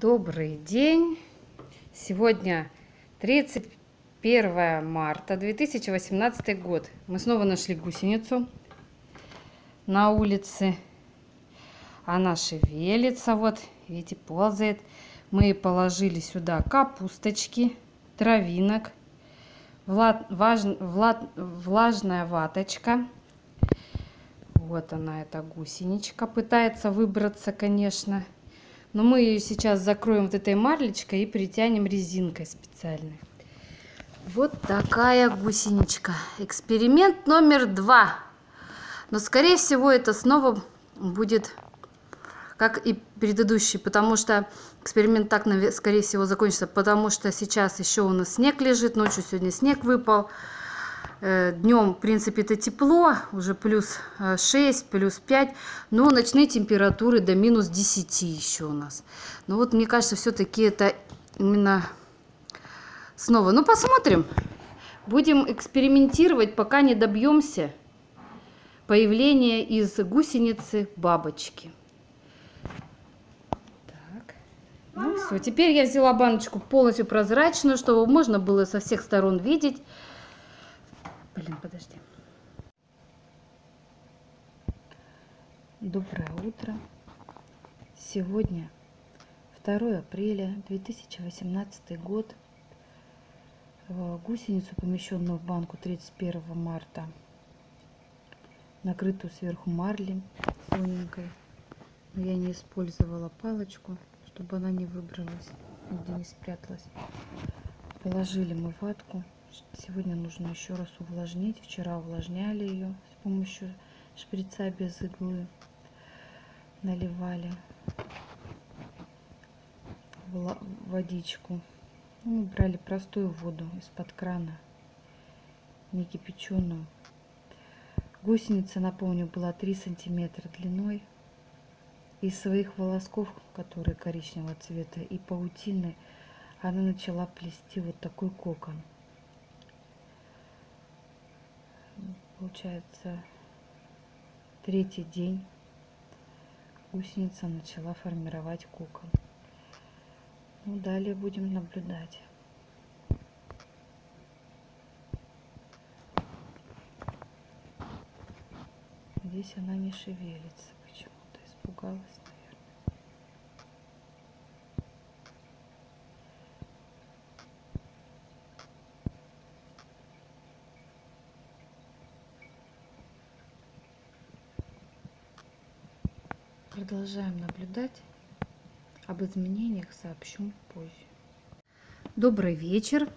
Добрый день! Сегодня 31 марта 2018 год. Мы снова нашли гусеницу на улице. Она шевелится, вот, видите, ползает. Мы положили сюда капусточки, травинок, влад, важ, влад, влажная ваточка. Вот она, эта гусеничка. Пытается выбраться, конечно. Но мы ее сейчас закроем вот этой марлечкой и притянем резинкой специальной. Вот такая гусеничка. Эксперимент номер два. Но, скорее всего, это снова будет как и предыдущий, потому что эксперимент так, скорее всего, закончится, потому что сейчас еще у нас снег лежит, ночью сегодня снег выпал. Э, Днем, в принципе, это тепло, уже плюс 6, э, плюс 5, но ночные температуры до минус 10 еще у нас. Но вот мне кажется, все-таки это именно снова. Ну, посмотрим. Будем экспериментировать, пока не добьемся появления из гусеницы бабочки. Ну все, теперь я взяла баночку полностью прозрачную, чтобы можно было со всех сторон видеть. Подожди. Доброе утро. Сегодня 2 апреля 2018 год. Гусеницу, помещенную в банку 31 марта, накрытую сверху марли тоненькой. Я не использовала палочку, чтобы она не выбралась, нигде не спряталась. Положили мы ватку Сегодня нужно еще раз увлажнить. Вчера увлажняли ее с помощью шприца без иглы. Наливали водичку. Ну, мы брали простую воду из-под крана, не кипяченую. Гусеница, напомню, была 3 сантиметра длиной. Из своих волосков, которые коричневого цвета, и паутины, она начала плести вот такой кокон. Получается третий день гусеница начала формировать кукол. Ну, далее будем наблюдать. Здесь она не шевелится почему-то, испугалась. Продолжаем наблюдать. Об изменениях сообщу позже. Добрый вечер.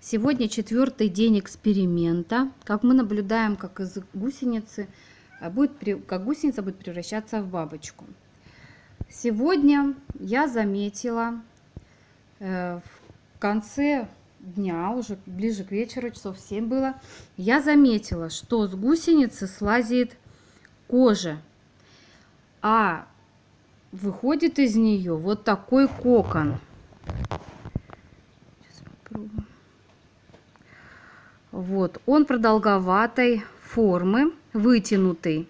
Сегодня четвертый день эксперимента. Как мы наблюдаем, как из гусеницы а, будет, как гусеница будет превращаться в бабочку. Сегодня я заметила э, в конце дня, уже ближе к вечеру, часов 7 было, я заметила, что с гусеницы слазит кожа а выходит из нее вот такой кокон. Вот, он продолговатой формы, вытянутый.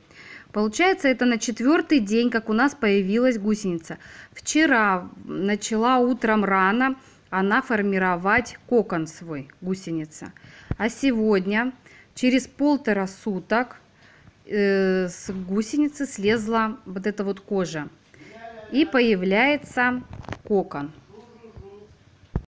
Получается, это на четвертый день, как у нас появилась гусеница. Вчера начала утром рано она формировать кокон свой, гусеница. А сегодня, через полтора суток, Э, с гусеницы слезла вот эта вот кожа. И появляется кокон.